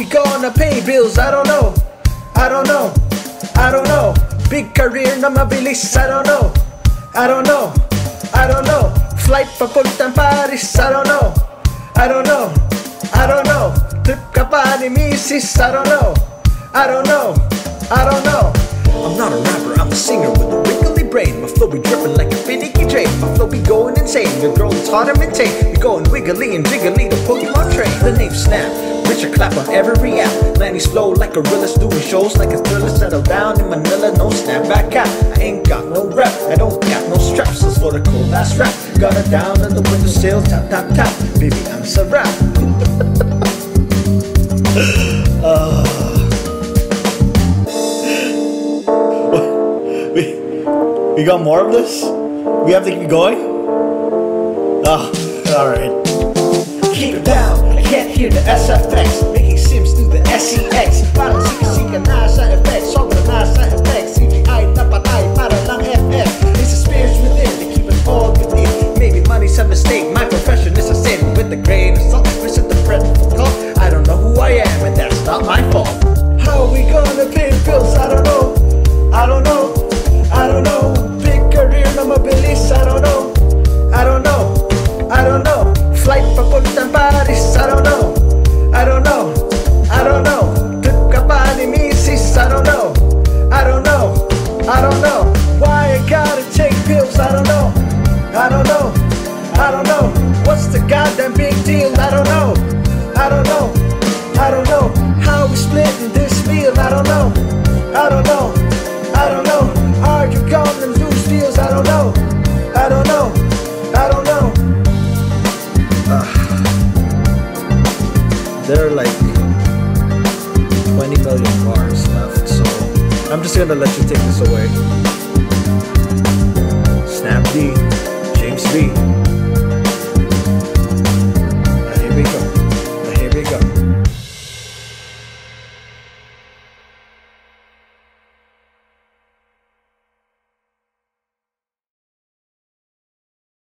we gonna pay bills? I don't know. I don't know. I don't know. Big career na mabilis. I don't know. I don't know. I don't know. Flight papuntang Paris. I don't know. I don't know. I don't know. Trip ka pa ni Mrs. I don't know. I don't know. I don't know. I'm not a rapper, I'm a singer with a wiggly brain. My flow be dripping like a finicky train. My flow be going insane. Your girl is hard to maintain. We going wiggly and jiggly, the Pokemon train. The name Snap. Richard clap on every app. Lanny's flow like gorillas doing shows like a thriller. Settle down in Manila, no snap back out. I ain't got no rep, I don't got no straps. That's for the cool last rap. Got it down on the windowsill, tap tap tap. Baby, I'm so rap. we, we got more of this? We have to keep going? Ah, alright. Keep it down, I can't hear the SFX There are like 20 million bars left, so I'm just gonna let you take this away. Snap D, James B.